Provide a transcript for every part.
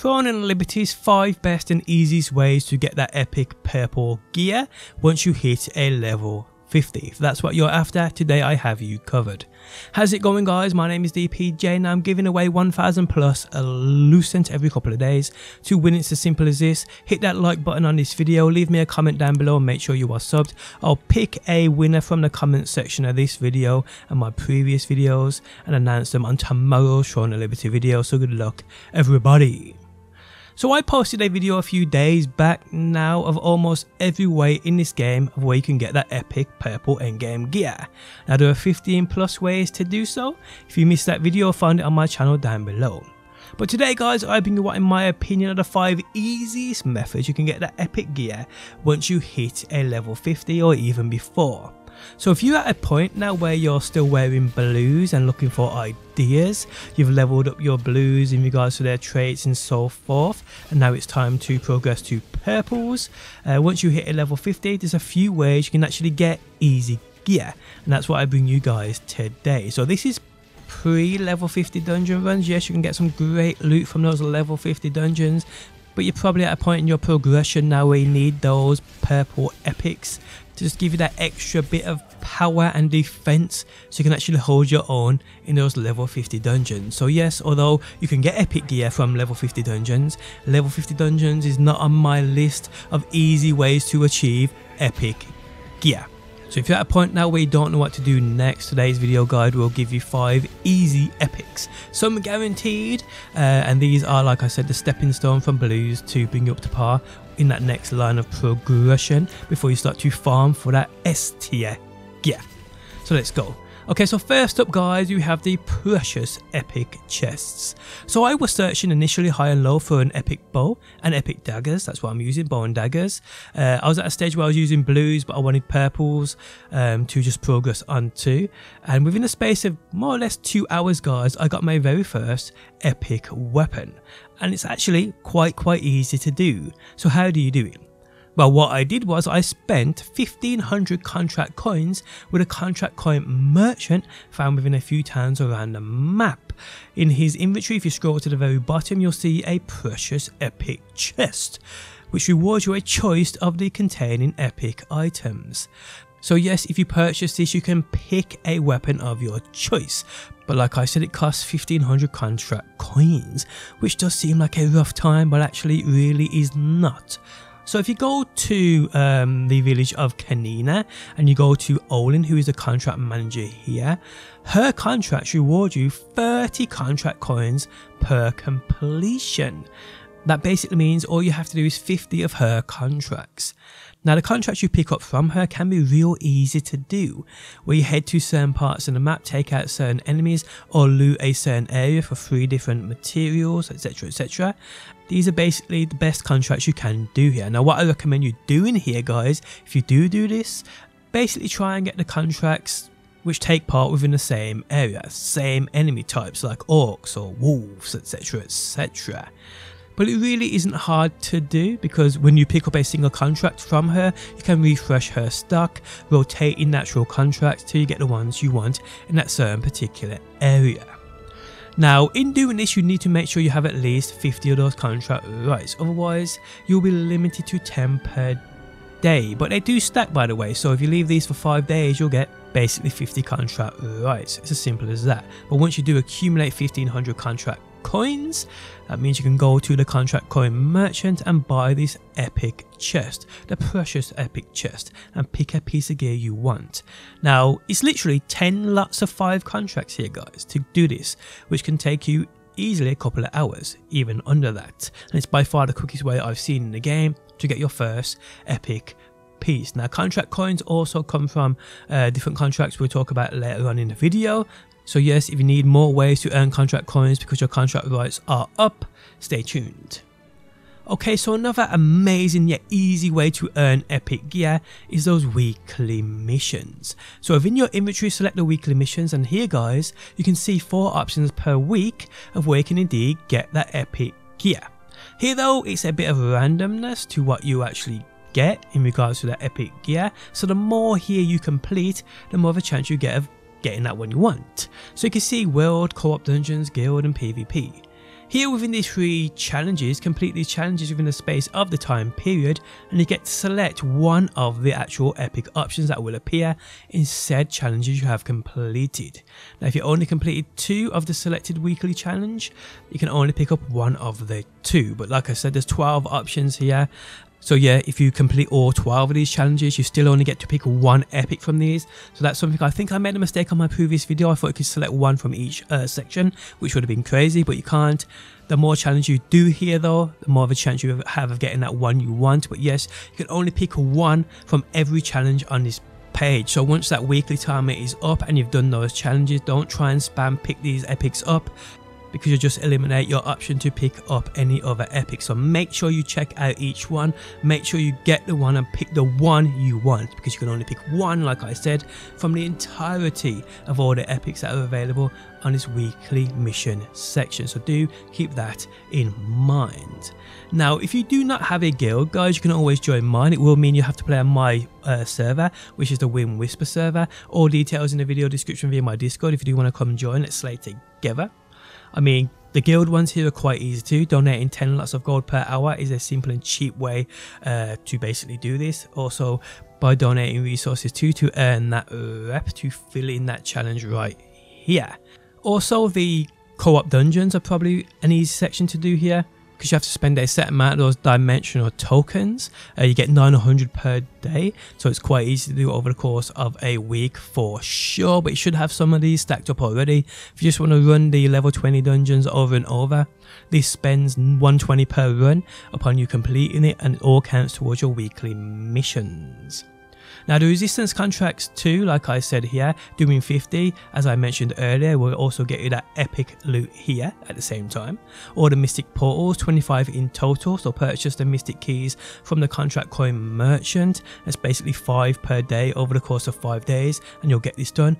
Throne and Liberty's 5 best and easiest ways to get that epic purple gear once you hit a level 50. If that's what you're after, today I have you covered. How's it going guys? My name is DPJ and I'm giving away 1000 plus a Lucent every couple of days. To win it's as simple as this. Hit that like button on this video, leave me a comment down below and make sure you are subbed. I'll pick a winner from the comment section of this video and my previous videos and announce them on tomorrow's Throne of Liberty video. So good luck everybody. So I posted a video a few days back now of almost every way in this game of where you can get that epic purple endgame gear. Now there are 15 plus ways to do so. If you missed that video, find it on my channel down below. But today guys, I bring you what in my opinion are the 5 easiest methods you can get that epic gear once you hit a level 50 or even before. So if you're at a point now where you're still wearing blues and looking for ideas, you've leveled up your blues in regards to their traits and so forth, and now it's time to progress to purples. Uh, once you hit a level 50, there's a few ways you can actually get easy gear, and that's what I bring you guys today. So this is pre-level 50 dungeon runs. Yes, you can get some great loot from those level 50 dungeons, but you're probably at a point in your progression now where you need those purple epics to just give you that extra bit of power and defense so you can actually hold your own in those level 50 dungeons. So yes, although you can get epic gear from level 50 dungeons, level 50 dungeons is not on my list of easy ways to achieve epic gear. So if you're at a point now where you don't know what to do next, today's video guide will give you 5 easy epics. Some guaranteed, uh, and these are like I said the stepping stone from blues to bring you up to par in that next line of progression before you start to farm for that S tier gear. So let's go. Okay, so first up guys, you have the precious epic chests. So I was searching initially high and low for an epic bow and epic daggers, that's what I'm using, bow and daggers. Uh, I was at a stage where I was using blues, but I wanted purples um, to just progress onto. And within a space of more or less two hours guys, I got my very first epic weapon. And it's actually quite, quite easy to do. So how do you do it? Well, what I did was I spent 1500 contract coins with a contract coin merchant found within a few towns around the map. In his inventory, if you scroll to the very bottom, you'll see a precious epic chest, which rewards you a choice of the containing epic items. So yes, if you purchase this, you can pick a weapon of your choice. But like I said, it costs 1500 contract coins, which does seem like a rough time, but actually really is not. So if you go to um, the village of Kanina and you go to Olin, who is the contract manager here, her contracts reward you 30 contract coins per completion. That basically means all you have to do is 50 of her contracts. Now the contracts you pick up from her can be real easy to do, where you head to certain parts of the map, take out certain enemies or loot a certain area for three different materials, etc etc. These are basically the best contracts you can do here. Now what I recommend you doing here guys, if you do do this, basically try and get the contracts which take part within the same area, same enemy types like orcs or wolves etc etc. But it really isn't hard to do because when you pick up a single contract from her, you can refresh her stock, rotating natural contracts till you get the ones you want in that certain particular area. Now, in doing this, you need to make sure you have at least 50 of those contract rights, otherwise, you'll be limited to 10 per day. But they do stack, by the way, so if you leave these for 5 days, you'll get basically 50 contract rights. It's as simple as that. But once you do accumulate 1500 contract coins. That means you can go to the contract coin merchant and buy this epic chest, the precious epic chest, and pick a piece of gear you want. Now, it's literally 10 lots of 5 contracts here, guys, to do this, which can take you easily a couple of hours, even under that. And it's by far the quickest way I've seen in the game to get your first epic piece. Now contract coins also come from uh, different contracts we'll talk about later on in the video so yes, if you need more ways to earn contract coins because your contract rights are up, stay tuned. Okay, so another amazing yet easy way to earn epic gear is those weekly missions. So within your inventory, select the weekly missions and here guys, you can see four options per week of where you can indeed get that epic gear. Here though, it's a bit of randomness to what you actually get in regards to that epic gear. So the more here you complete, the more of a chance you get of getting that one you want. So you can see world, co-op dungeons, guild and PvP. Here within these three challenges, complete these challenges within the space of the time period and you get to select one of the actual epic options that will appear in said challenges you have completed. Now if you only completed two of the selected weekly challenge, you can only pick up one of the two. But like I said, there's 12 options here so yeah, if you complete all 12 of these challenges, you still only get to pick one epic from these. So that's something I think I made a mistake on my previous video. I thought you could select one from each uh, section, which would have been crazy, but you can't. The more challenge you do here though, the more of a chance you have of getting that one you want. But yes, you can only pick one from every challenge on this page. So once that weekly timer is up and you've done those challenges, don't try and spam pick these epics up because you just eliminate your option to pick up any other epic. So make sure you check out each one, make sure you get the one and pick the one you want because you can only pick one, like I said, from the entirety of all the epics that are available on this weekly mission section. So do keep that in mind. Now, if you do not have a guild, guys, you can always join mine. It will mean you have to play on my uh, server, which is the Win Whisper server. All details in the video description via my Discord if you do want to come join. Let's slay together. I mean, the guild ones here are quite easy too. Donating 10 lots of gold per hour is a simple and cheap way uh, to basically do this. Also, by donating resources too to earn that rep to fill in that challenge right here. Also, the co-op dungeons are probably an easy section to do here because you have to spend a set amount of those dimensional tokens. Uh, you get 900 per day, so it's quite easy to do over the course of a week for sure. But you should have some of these stacked up already. If you just want to run the level 20 dungeons over and over, this spends 120 per run upon you completing it, and it all counts towards your weekly missions. Now the resistance contracts too, like I said here, doing 50, as I mentioned earlier, will also get you that epic loot here at the same time. Or the mystic portals, 25 in total, so purchase the mystic keys from the contract coin merchant. That's basically 5 per day over the course of 5 days and you'll get this done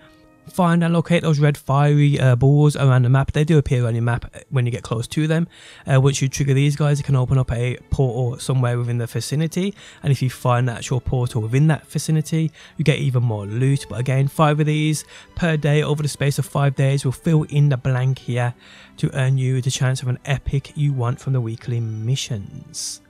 find and locate those red fiery uh, balls around the map. They do appear on your map when you get close to them. Uh, once you trigger these guys, it can open up a portal somewhere within the vicinity. And if you find the actual portal within that vicinity, you get even more loot. But again, five of these per day over the space of five days will fill in the blank here to earn you the chance of an epic you want from the weekly missions.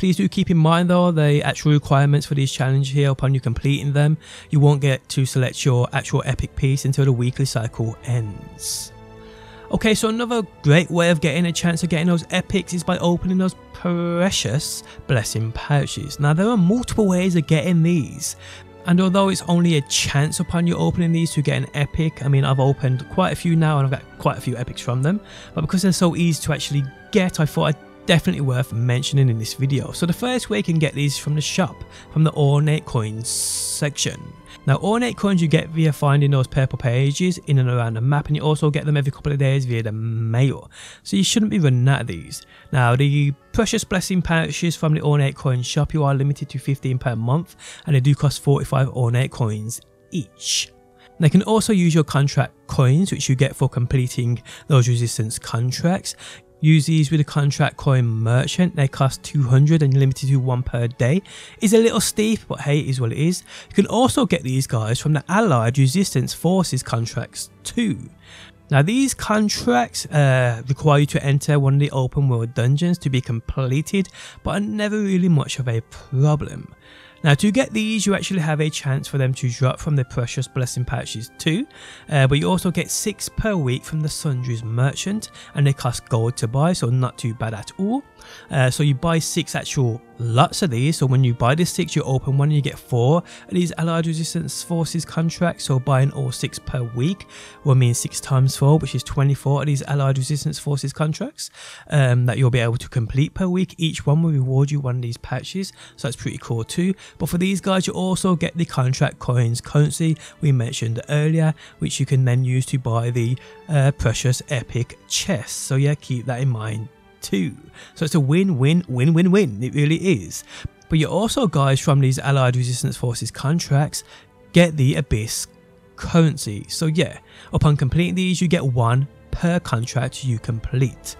Please do keep in mind though the actual requirements for these challenges here upon you completing them. You won't get to select your actual epic piece until the weekly cycle ends. Okay, so another great way of getting a chance of getting those epics is by opening those precious blessing pouches. Now there are multiple ways of getting these. And although it's only a chance upon you opening these to get an epic, I mean I've opened quite a few now and I've got quite a few epics from them, but because they're so easy to actually get I thought I'd definitely worth mentioning in this video. So the first way you can get these from the shop, from the ornate coins section. Now ornate coins you get via finding those purple pages in and around the map and you also get them every couple of days via the mail. So you shouldn't be running out of these. Now the precious blessing pouches from the ornate coin shop you are limited to 15 per month and they do cost 45 ornate coins each. They can also use your contract coins which you get for completing those resistance contracts. Use these with a contract coin merchant. They cost 200 and limited to one per day. Is a little steep, but hey, it is what it is. You can also get these guys from the Allied Resistance Forces contracts too. Now these contracts uh, require you to enter one of the open world dungeons to be completed, but are never really much of a problem. Now to get these you actually have a chance for them to drop from the precious blessing pouches too, uh, but you also get 6 per week from the sundries merchant and they cost gold to buy so not too bad at all. Uh, so you buy 6 actual lots of these. So when you buy the 6 you open one and you get 4 of these allied resistance forces contracts. So buying all 6 per week will mean 6 times 4 which is 24 of these allied resistance forces contracts um, that you'll be able to complete per week. Each one will reward you one of these patches. So that's pretty cool too. But for these guys, you also get the contract coins currency we mentioned earlier, which you can then use to buy the uh, precious epic chests. So yeah, keep that in mind too. So it's a win, win, win, win, win. It really is. But you also guys from these Allied Resistance Forces contracts get the Abyss currency. So yeah, upon completing these, you get one per contract you complete.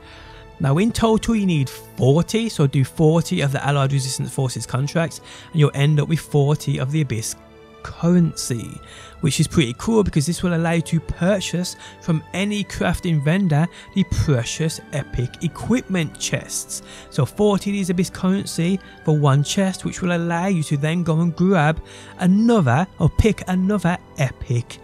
Now in total you need 40, so do 40 of the Allied Resistance Forces contracts and you'll end up with 40 of the Abyss currency, which is pretty cool because this will allow you to purchase from any crafting vendor the precious epic equipment chests. So 40 Abyss currency for one chest, which will allow you to then go and grab another or pick another epic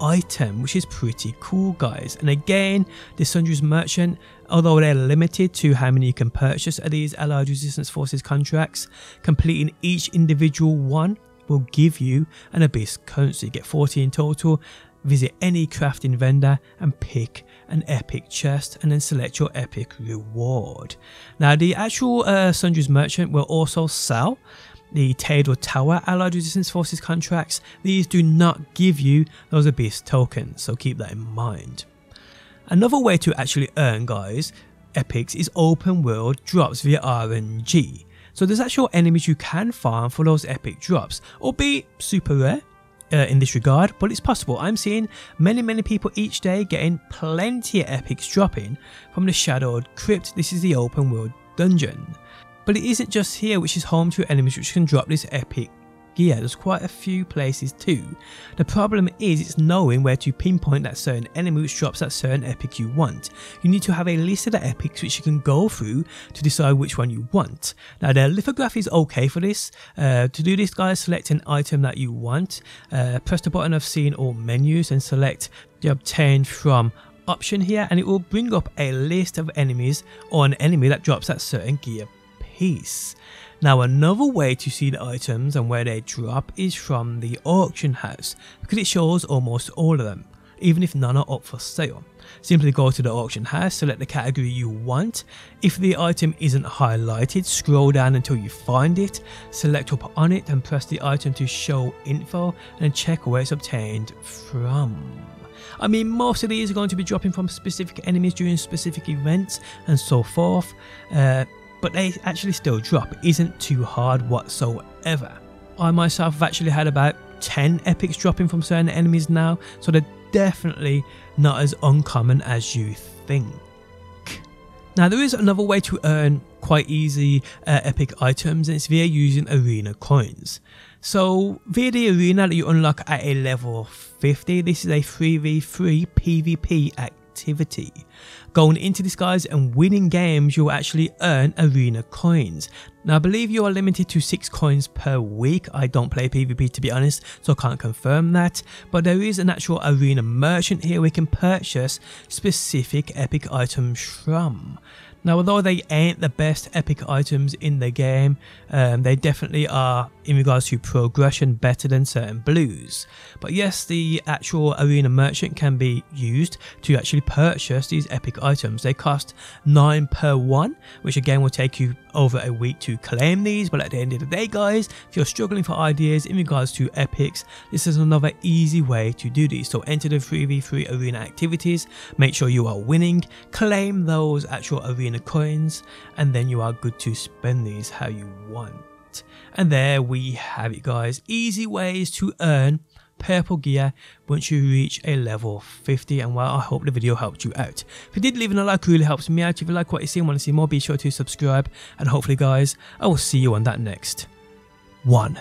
item, which is pretty cool, guys. And again, the Sundry's Merchant, although they're limited to how many you can purchase of these Allied Resistance Forces contracts, completing each individual one will give you an Abyss currency. Get 40 in total. Visit any crafting vendor and pick an epic chest and then select your epic reward. Now the actual uh, Merchant will also sell the Theodore Tower Allied Resistance Forces contracts, these do not give you those Abyss tokens, so keep that in mind. Another way to actually earn guys, epics is open world drops via RNG. So there's actual enemies you can farm for those epic drops, albeit super rare uh, in this regard, but it's possible. I'm seeing many, many people each day getting plenty of epics dropping from the Shadowed Crypt. This is the open world dungeon. But it isn't just here which is home to enemies which can drop this epic gear, there's quite a few places too. The problem is it's knowing where to pinpoint that certain enemy which drops that certain epic you want. You need to have a list of the epics which you can go through to decide which one you want. Now the lithograph is okay for this. Uh, to do this guys select an item that you want, uh, press the button of seeing all menus and select the obtained from option here and it will bring up a list of enemies or an enemy that drops that certain gear piece. Now another way to see the items and where they drop is from the auction house because it shows almost all of them even if none are up for sale. Simply go to the auction house, select the category you want. If the item isn't highlighted, scroll down until you find it, select up on it and press the item to show info and check where it's obtained from. I mean, most of these are going to be dropping from specific enemies during specific events and so forth. Uh, but they actually still drop. Isn't too hard whatsoever. I myself have actually had about 10 epics dropping from certain enemies now, so they're definitely not as uncommon as you think. Now there is another way to earn quite easy uh, epic items and it's via using arena coins. So via the arena that you unlock at a level 50, this is a 3v3 PvP activity. Going into this guys and winning games you'll actually earn arena coins. Now I believe you are limited to 6 coins per week, I don't play PvP to be honest so I can't confirm that, but there is an actual arena merchant here we can purchase specific epic items from. Now although they ain't the best epic items in the game, um, they definitely are in regards to progression better than certain blues. But yes, the actual arena merchant can be used to actually purchase these epic items. They cost 9 per one, which again will take you over a week to claim these. But at the end of the day guys, if you're struggling for ideas in regards to epics, this is another easy way to do these. So enter the 3v3 arena activities, make sure you are winning, claim those actual arena coins, and then you are good to spend these how you want. And there we have it guys, easy ways to earn purple gear once you reach a level 50 and well I hope the video helped you out. If you did leave a like really helps me out, if you like what you see and want to see more be sure to subscribe and hopefully guys I will see you on that next one.